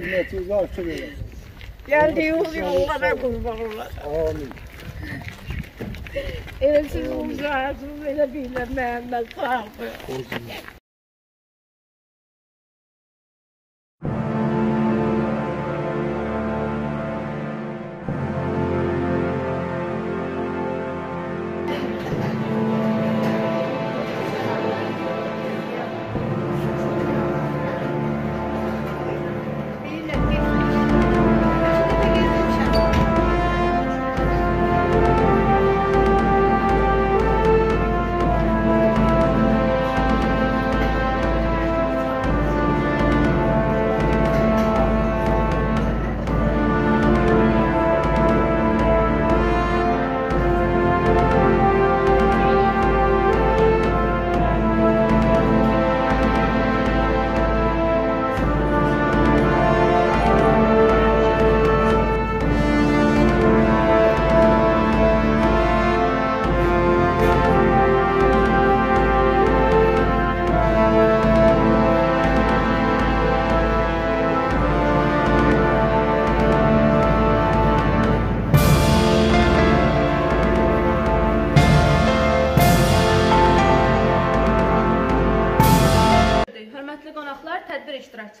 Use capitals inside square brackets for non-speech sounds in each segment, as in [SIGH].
Allah hürmetinizi artır eylesin. Gəldiyi yollara qurban olar. Amin. Elə siz uzarsınız, elə bilə Məhəmməd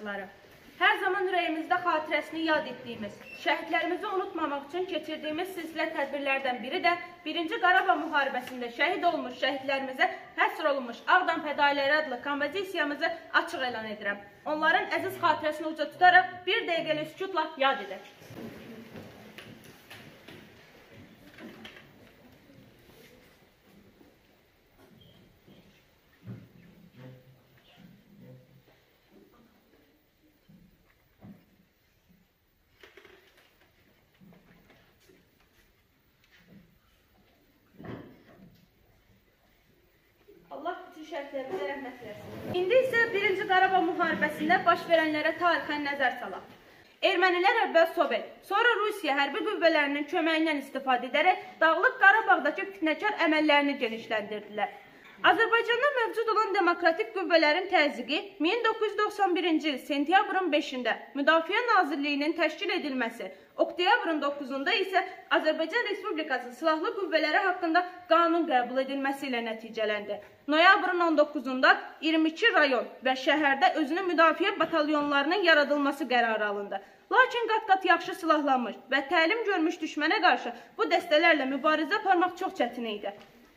iştirakçıları. Hər zaman ürəyimizdə xatirəsini yad etdiyimiz, şəhidlərimizi unutmamaq üçün keçirdiyimiz silsilə tədbirlərdən biri də 1-ci Qarabağ müharibəsində şəhid olmuş şəhidlərimizə həsr olunmuş Ağdam Fədailəri adlı kompozisiyamızı açıq elan edirəm. Onların əziz xatirəsini uca tutaraq bir dəqiqəlik sükutla yad edək. Allah bütün şəhidlərimizə rəhmət eləsin. İndi isə 1-ci Qarabağ müharibəsində baş verənlərə tarixən nəzər salaq. Ermənilər əvvəl Sovet, sonra Rusiya hərbi qüvvələrinin köməyindən istifadə edərək Dağlıq Qarabağdakı fitnəkar əməllərini genişləndirdilər. Azərbaycanda mövcud olan demokratik qüvvələrin təzyiqi 1991-ci il sentyabrın 5-də Müdafiə Nazirliyinin təşkil edilməsi, oktyabrın 9-da isə Azərbaycan Respublikası Silahlı Qüvvələri haqqında qanun qəbul edilməsi ilə nəticələndi. Noyabrın 19-da 22 rayon və şəhərdə özünü müdafiə batalyonlarının yaradılması qərarı alındı. Lakin qat-qat yaxşı silahlanmış və təlim görmüş düşmənə qarşı bu dəstələrlə mübarizə aparmaq çox çətin idi.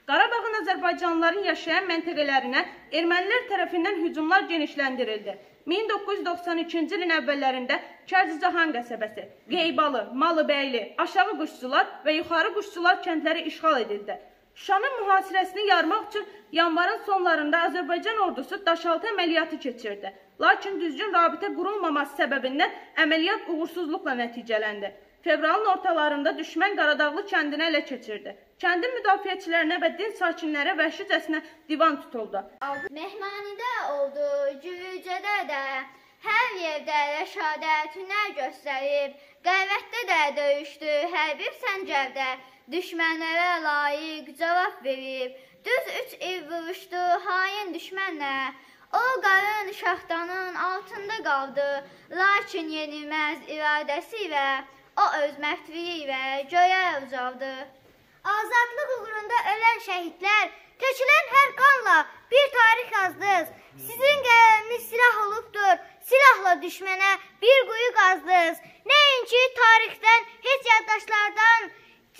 Qarabağın Azərbaycanlıların yaşayan məntəqələrinə ermənilər tərəfindən hücumlar genişləndirildi. 1992-ci ilin əvvəllərində Kərzicahan qəsəbəsi, Qeybalı, Malıbəyli, Aşağı Quşçular və Yuxarı Quşçular kəndləri işğal edildi. Şuşanın mühasirəsini yarmaq üçün yanvarın sonlarında Azərbaycan ordusu daşaltı əməliyyatı keçirdi. Lakin düzgün rabitə qurulmaması səbəbindən əməliyyat uğursuzluqla nəticələndi. Fevralın ortalarında düşmən Qaradağlı kəndini ələ keçirdi. Kəndin müdafiəçilərinə və din sakinlərə vəhşicəsinə divan tutuldu. Mehmanidə oldu, Gülücədə də, hər yerdə rəşadət hünər göstərib, qeyrətdə də döyüşdü, Həbib Səncərdə, düşmənlərə layiq cavab verib, düz üç il vuruşdu hain düşmənlə, o qarın şaxtanın altında qaldı, lakin yenilməz iradəsi ilə, o öz mərdliyi ilə göyə ucaldı. Azadlıq uğrunda ölən şəhidlər, tökülən hər qanla bir tarix yazdınız. Sizin qələminiz silah olubdur, silahla düşmənə bir quyu qazdınız. Nəinki tarixdən, heç yaddaşlardan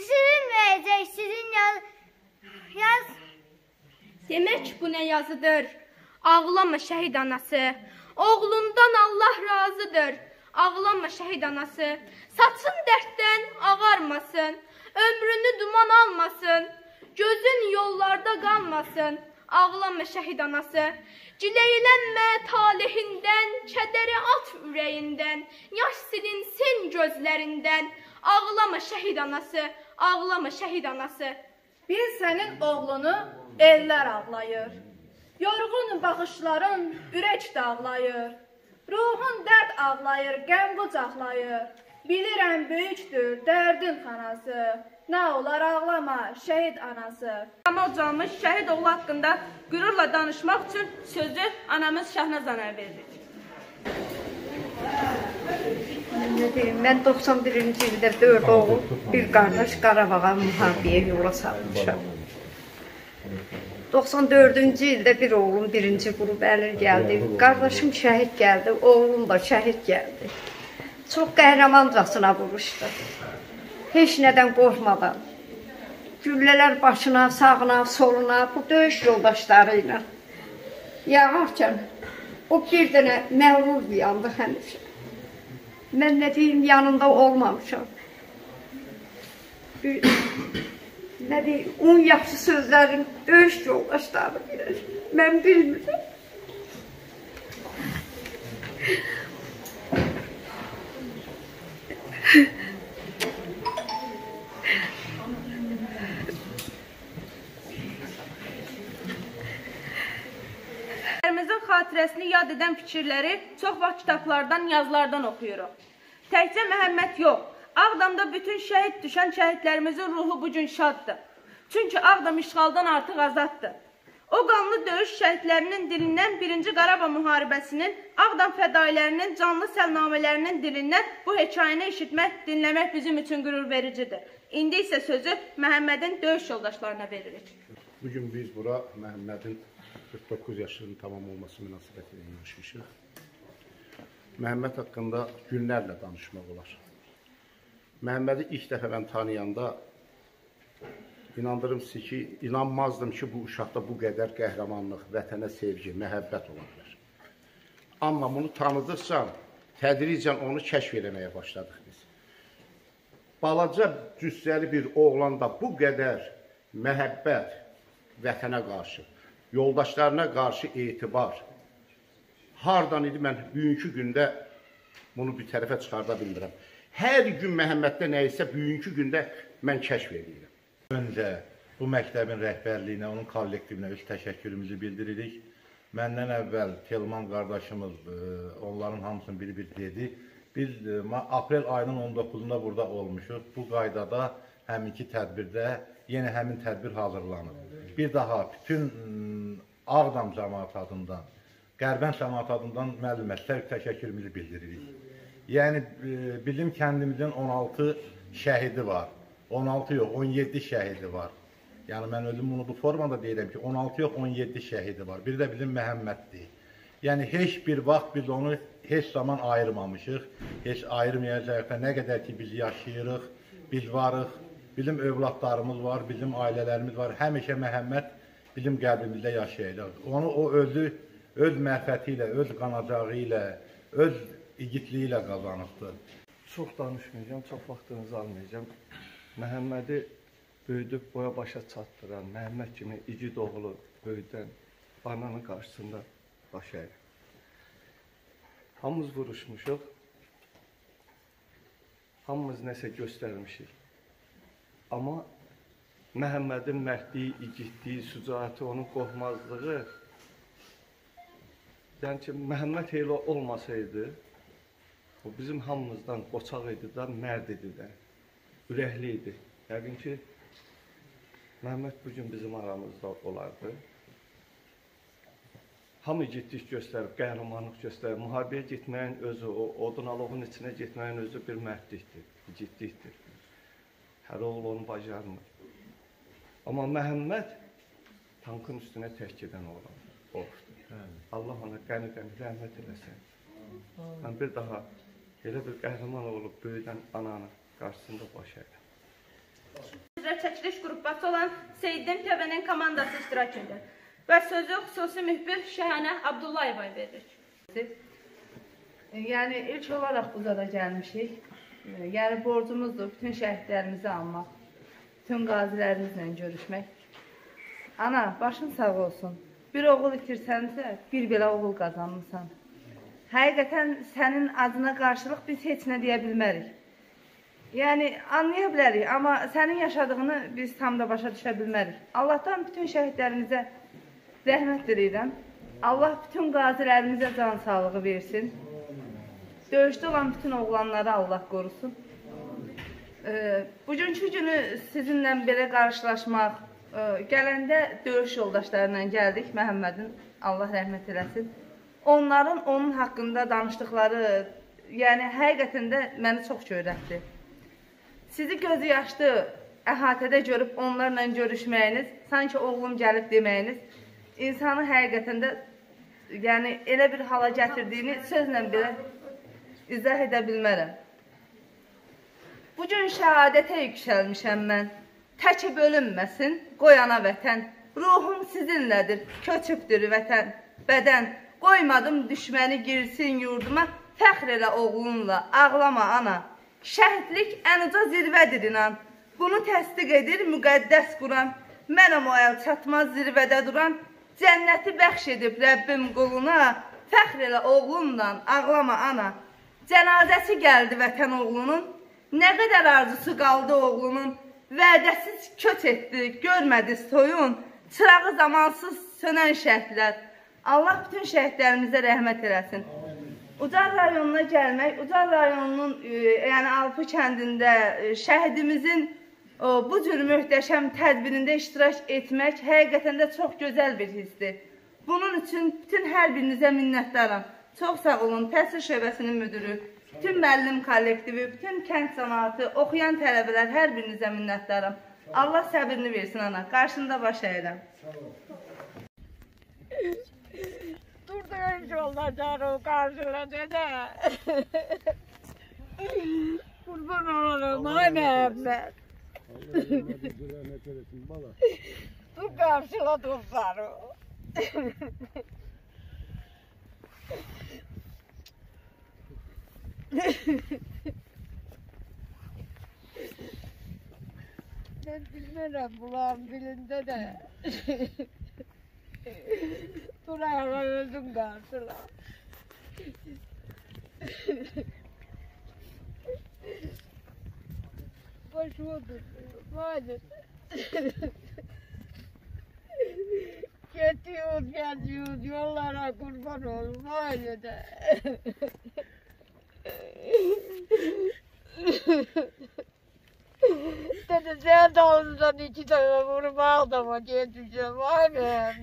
silinməyəcək sizin yaz... yaz... Demək bu nə yazıdır? Ağlama şəhid anası. Oğlundan Allah razıdır. Ağlama şəhid anası. Saçın dərddən ağarmasın. Ömrünü duman almasın. Gözün yollarda qalmasın. Ağlama şəhid anası. Gileylənmə talehindən, kədəri at ürəyindən, yaş silinsin gözlərindən. Ağlama şəhid anası, ağlama şəhid anası. Bir sənin oğlunu ellər ağlayır. Yorğun baxışların ürək dağlayır. Ruhun dərd ağlayır, qəm qucaqlayır. Bilirəm böyükdür dərdin xanası. Nə olar ağlama, şəhid anası. Amma ucalmış şəhid oğlu haqqında qürurla danışmaq üçün sözü anamız. Ne diyeyim, mən 91-ci ildə 4 oğul, bir qardaş Qarabağa müharibəyə yola salmışam. 94-cü ildə bir oğlum birinci qrup əlir gəldi. Qardaşım şəhid gəldi, oğlum da şəhid gəldi. Çox qəhrəmancasına vuruşdu. Heç nədən qorxmadan. Güllələr başına, sağına, soluna, bu döyüş yoldaşları ilə. Yağarkən o bir dənə məğrur yandı həmişə. Mən nə deyim, yanında olmamışam. Nə deyim, un yaxşı sözlərin döyüş yoldaşları bilir. Mən bilmirəm. Şəhidlərimizin xatirəsini yad edən fikirləri çox vaxt kitablardan, yazılardan oxuyuruq. Təkcə Məhəmməd yox, Ağdamda bütün şəhid düşən şəhidlərimizin ruhu bu gün şaddır. Çünki Ağdam işğaldan artıq azaddır. O qanlı döyüş şəhidlərinin dilindən 1-ci Qarabağ müharibəsinin, Ağdam fədailərinin canlı səlnamələrinin dilindən bu hekayəni eşitmək, dinləmək bizim üçün qürur vericidir. İndi isə sözü Məhəmmədin döyüş yoldaşlarına veririk. Bu gün biz bura Məhəmmədin 49 yaşının tamam olması münasibətilə yığılmışıq. Məhəmməd haqqında günlərlə danışmaq olar. Məhəmmədi ilk dəfə mən tanıyanda inandırım sizi ki, inanmazdım ki, bu uşaqda bu qədər qəhrəmanlıq, vətənə sevgi, məhəbbət ola bilər. Amma bunu tanıdıqca tədricən onu kəşf eləməyə başladıq biz. Balaca cüssəli bir oğlanda bu qədər məhəbbət vətənə qarşı, yoldaşlarına qarşı etibar hardan idi mən bugünkü gündə bunu bir tərəfə çıxarda bilmirəm. Hər gün Məhəmməddə nə isə bugünkü gündə mən kəşf edirəm. Öncə bu məktəbin rəhbərliyinə, onun kollektivinə öz təşəkkürümüzü bildiririk. Məndən əvvəl Telman qardaşımız e, onların hamısını bir-bir dedi. Biz e, aprel ayının 19-da burada olmuşuq. Bu qaydada həminki tədbirdə yenə həmin tədbir hazırlanıb. Bir daha bütün Ağdam cəmaəti adından, Qərbənd cəmaəti adından müəllimə sərf təşəkkürümüzü bildiririk. Yəni e, bizim kəndimizin 16 şəhidi var. 16 yox, 17 şəhidi var. Yəni mən özüm bunu bu formada deyirəm ki, 16 yox, 17 şəhidi var. Bir də bizim Məhəmməddir. Yəni heç bir vaxt biz onu heç zaman ayırmamışıq. Heç ayırmayacağıq da nə qədər ki biz yaşayırıq, biz varıq, bizim övladlarımız var, bizim ailələrimiz var. Həmişə Məhəmməd bizim qəlbimizdə yaşayacaq. Onu o özü öz mərfəti ilə, öz qanacağı ilə, öz igidliyi ilə qazanıbdır. Çox danışmayacağam, çox vaxtınızı almayacağam. Məhəmmədi böyüdüb boya başa çatdıran, Məhəmməd kimi igid oğlu böyüdən ananın qarşısında baş əyir. Hamımız vuruşmuşuq. Hamımız nəsə göstərmişik. Amma Məhəmmədin mərdliyi, igidliyi, sücaəti, onun qorxmazlığı yəni ki, Məhəmməd elə olmasaydı, o bizim hamımızdan qoçaq idi də, mərd idi də, ürəkli idi. Yəqin ki, Məhəmməd bu gün bizim aramızda olardı. Hamı igidlik göstərib, qəhrəmanlıq göstərib, müharibəyə getməyin özü, o odun alovun içinə getməyin özü bir mərdlikdir, igidlikdir. Hər oğul onu bacarmır. Amma Məhəmməd tankın üstünə tək gedən oğlan olubdur. Allah ona qəni-qəni rəhmət eləsin. Mən bir daha elə bir qəhrəman olub böyüdən ananın qarşısında baş üzrə çəkiliş qrupbası olan Seyiddin Təvənin komandası iştirak edir. Və sözü xüsusi müxbir Şəhanə Abdullayeva veririk. Yəni ilk olaraq buzada gəlmişik. Yəni borcumuzdur bütün şəhidlərimizi anmaq, bütün qazilərimizlə görüşmək. Ana, başın sağ olsun. Bir oğul itirsənsə, bir belə oğul qazanmısan. Həqiqətən sənin adına qarşılıq biz heç nə deyə bilmərik. Yəni anlaya bilərik, amma sənin yaşadığını biz tam da başa düşə bilmərik. Allahdan bütün şəhidlərimizə rəhmət diləyirəm. Allah bütün qazilərimizə can sağlığı versin. Döyüşdə olan bütün oğlanları Allah qorusun. E, bugünkü günü sizinlə belə qarşılaşmaq, e, gələndə döyüş yoldaşlarıyla gəldik Məhəmmədin Allah rəhmət eləsin. Onların onun haqqında danışdıqları, yəni həqiqətən də məni çox kövrətdi. Sizi gözü yaşlı əhatədə görüb onlarla görüşməyiniz, sanki oğlum gəlib deməyiniz insanı həqiqətən də yəni elə bir hala gətirdiyini sözlə belə izah edə bilmərəm. Bu gün şəhadətə yüksəlmişəm mən. Təki bölünməsin qoyana vətən. Ruhum sizinlədir, köçübdür vətən, bədən. Qoymadım düşməni girsin yurduma, fəxr elə oğlunla, ağlama ana. Şəhidlik ən uca zirvədir inan. Bunu təsdiq edir müqəddəs Quran. Mənəm o əl çatmaz zirvədə duran, cənnəti bəxş edib Rəbbim quluna, fəxr elə oğlunla, ağlama ana. Cənazəsi gəldi vətən oğlunun, nə qədər arzusu qaldı oğlunun, vədəsiz köç etdi, görmədi soyun, çırağı zamansız sönən şəhidlər. Allah bütün şəhidlərimizə rəhmət eləsin. Ucar rayonuna gəlmək, Ucar rayonunun, yəni Alpı kəndində e, şəhidimizin bu cür möhtəşəm tədbirində iştirak etmək həqiqətən də çox gözəl bir hissdir. Bunun üçün bütün hər birinizə minnətdaram. Çox sağ olun, təhsil şöbəsinin müdürü, bütün müəllim kollektivi, bütün kənd cəmaatı, oxuyan tələbələr hər birinizə minnətdaram. Allah səbrini versin ana. Qarşında baş əyirəm. Dur genç olacağım karşıladı [LAUGHS] Kurban olurum annem ben. [LAUGHS] Bu karşıla dostları. ben bilmem bulan bilinde de. Tuna ela um gato lá. vai que tio Keti yut, keti de olhar a ol, böyle de. sen de ondan iki tane vurma adama geçeceğim. Vay be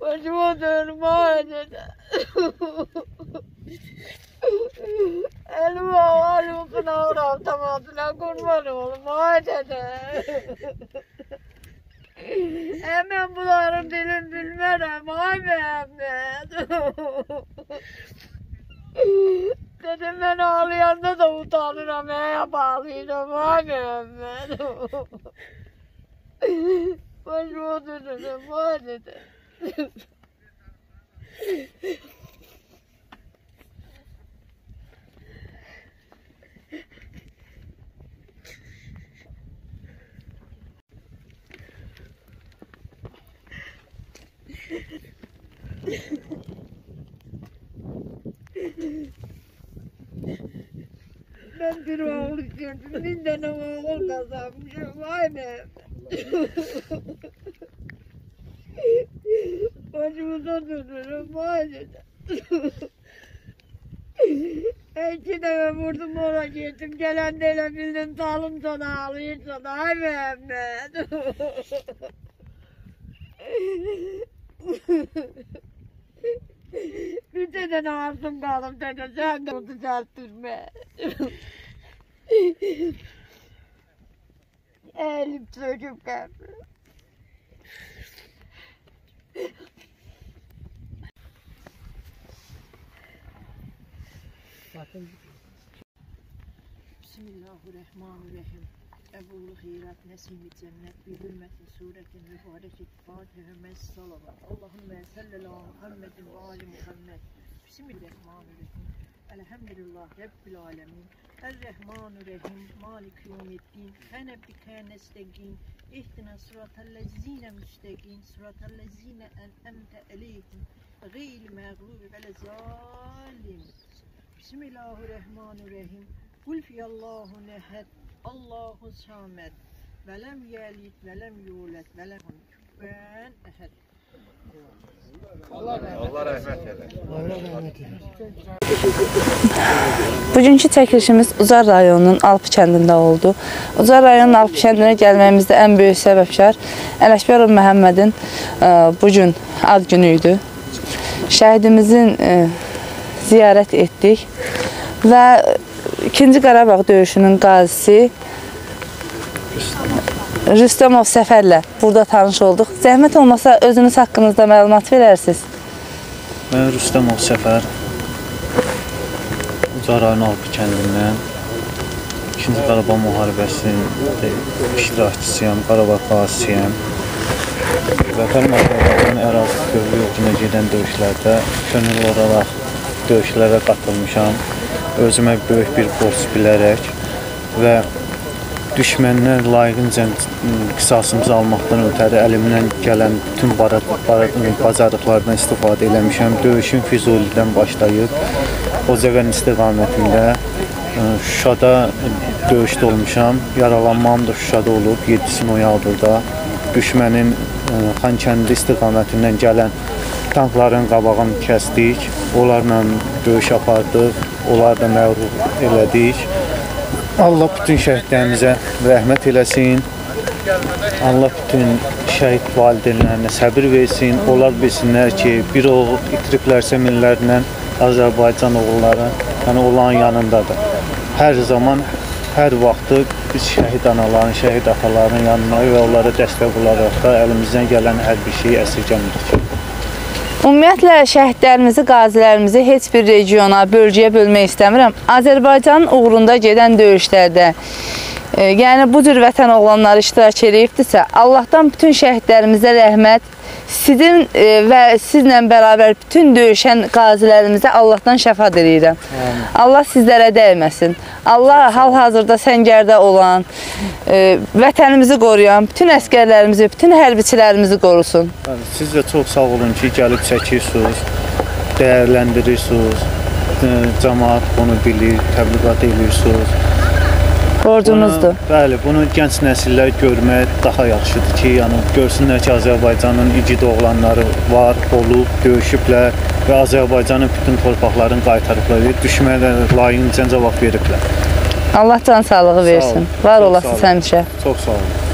Başıma dönme dedi. Elma halukuna uğram tamatına kurban oğlum. Vay. Hemen bularım dilim bilmem. Vay Mehmet. Menar oljanne suutaan meidän paljon du Mä suutun sen det. Thank you. Ben bir oğul istiyordum. Bir tane oğul kazanmışım. Vay be. Başımıza dönürüm. Vay dedi. İki de vurdum ona gittim. Gelen de bildim. Salım sana ağlayır sana. Ay Mehmet. Bir de ne ağzım kalım dedi. Sen de düzelttirme. Elim çocuk geldi. Bismillahirrahmanirrahim. أبو الخيرات نسمة الجنة بحرمة سورة المبارك فاتحة الصلوات اللهم صل على محمد وآل محمد بسم الله الرحمن الرحيم الحمد لله رب العالمين الرحمن الرحيم مالك يوم الدين أنا بك نستقيم اهدنا صراط الذين مستقيم صراط الذين أنعمت عليهم غير المغلوب على الظالمين بسم الله الرحمن الرحيم Kul fiyallahu nehed. Allahu samet. Ve lem yelit ve lem yulet ve lem kufuven ehed. Allah rəhmət eləsin. Bugünkü çəkilişimiz Ucar rayonunun Alpı kəndində oldu. Ucar rayonunun Alpı kəndinə gəlməyimizdə ən böyük səbəbkar Ələkbərov Məhəmmədin ə, bu gün ad günü idi. Şəhidimizin ə, ziyarət etdik və 2-ci Qarabağ döyüşünün qazisi Rüstəmov Səfərlə burada tanış olduq. Zəhmət olmasa özünüz haqqınızda məlumat verərsiniz. Mən Rüstəmov Səfər Ucar rayon Alpı kəndindən 2-ci Qarabağ müharibəsinin iştirakçısıyam, Qarabağ qazisiyəm. Vətən Azərbaycan ərazi bütövlüyü uğruna gedən döyüşlərdə könüllü olaraq döyüşlərə qatılmışam. Özümə böyük bir borc bilərək və düşməndən layiqincə qisasımızı almaqdan ötəri əlimdən gələn bütün barad, barad, bacarıqlardan istifadə eləmişəm. Döyüşün Füzulidən başlayıb Ocaqan istiqamətində Şuşada döyüşdə olmuşam. Yaralanmam da Şuşada olub 7 noyabrda. Düşmənin Xankəndi istiqamətindən gələn tankların qabağını kəsdik. Onlarla döyüş apardıq. Onları da məğlub elədik. Allah bütün şəhidlərimizə rəhmət eləsin. Allah bütün şəhid valideynlərinə səbir versin. Onlar bilsinlər ki, bir oğul itiriblərsə minlərlə Azərbaycan oğulları yəni onların yanındadır. Hər zaman, hər vaxtı biz şəhid anaların, şəhid ataların yanındayıq və onlara dəstək olaraq da əlimizdən gələn hər bir şeyi əsirgəmirik. Ümumiyyətlə şəhidlərimizi, qazilərimizi heç bir regiona, bölgəyə bölmək istəmirəm. Azərbaycanın uğrunda gedən döyüşlərdə, e, yəni bu cür vətən oğlanları iştirak edibdirsə, Allahdan bütün şəhidlərimizə rəhmət, sizin e, və sizlə bərabər bütün döyüşən qazilərimizə Allahdan şəfa diləyirəm. Allah sizlərə dəyməsin. Allah hal-hazırda səngərdə olan, e, vətənimizi qoruyan, bütün əskərlərimizi, bütün hərbiçilərimizi qorusun. Siz də çox sağ olun ki, gəlib çəkirsiniz, dəyərləndirirsiniz. e, Cəmaət bunu bilir, təbliğat edirsiniz. Borcumuzdur. Bunu, bəli, bunu gənc nəsillər görmək daha yaxşıdır ki, yəni görsünlər ki, Azərbaycanın igid oğlanları var, olub, döyüşüblər və Azərbaycanın bütün torpaqlarını qaytarıblar və düşmənə layiqincə cavab veriblər. Allah can sağlığı Sağ versin. olun. Var Çox sağ olasınız həmişə. Çox sağ olun.